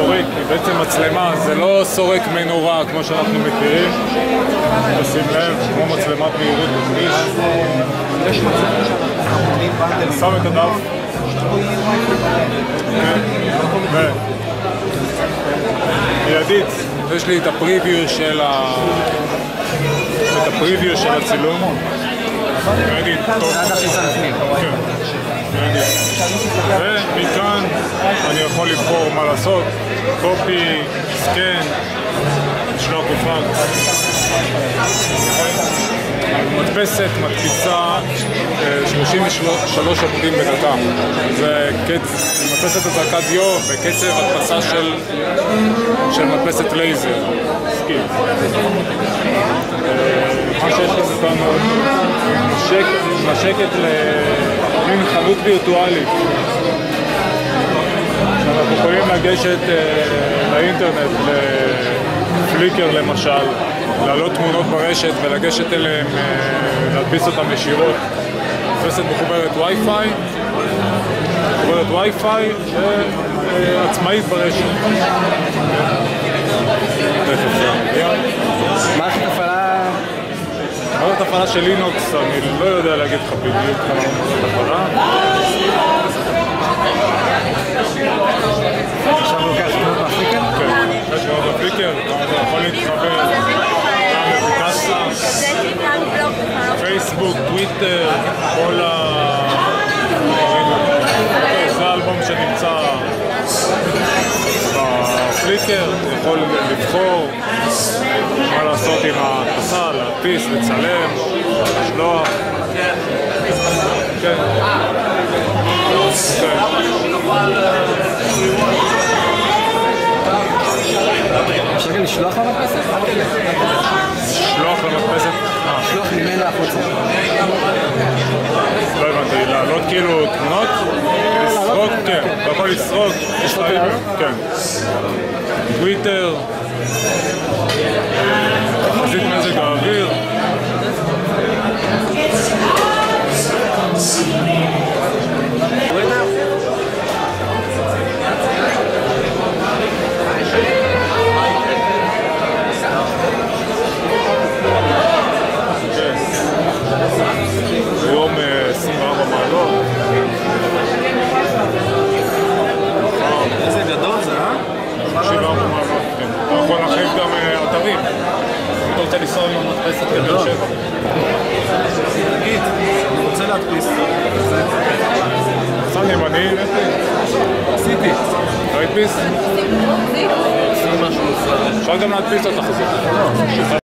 סורק, היא בעצם מצלמה, זה לא סורק מנורה כמו שאנחנו מכירים. תשים לב, כמו מצלמת מהירות בכביש. שם את הדף. ו- מיידית, יש לי. את הפריוויו של הצילום. כן. ומכאן אני יכול לבחור מה לעשות, copy, scan, לשלוח בפקס. מדפסת מדפיסה אה, 33 עמודים בדקה. זה קצ... מדפסת הזרקת דיו בקצב הדפסה של, של מדפסת לייזר. סקיל. שיש לנו כאן משקת למין חנות וירטואלית. שאנחנו יכולים לגשת אה, לאינטרנט, לפליקר למשל, להעלות תמונות ברשת ולגשת אליהם, אה, להדפיס אותם ישירות. מדפסת מחוברת וי-פיי, מחוברת וי-פיי ועצמאית ברשת. הפעלה של לינוקס, אני לא יודע להגיד לך בדיוק כמה מערכת הפעלה. עכשיו לוקח יכול פייסבוק, טוויטר, כל ה... זה האלבום שנמצא יכול לבחור מה לעשות עם ההדפסה, להדפיס, לצלם, לשלוח. כן. אפשר גם לשלוח למדפסת? לשלוח למדפסת, אה, לשלוח ממנה החוצה. לא הבנתי, לעלות כאילו תמונות? לסרוק, כן, אתה יכול לסרוק, יש לך כן. טוויטר, תחזית מזג האוויר, יכול להחליף גם אה, אתרים. אם אתה רוצה לנסוע עם המדפסת לבאר שבע. תגיד, אני רוצה להדפיס. סתם ימני, עשיתי. לא הדפיס? עשיתי משהו מופלא. אפשר גם להדפיס אותך.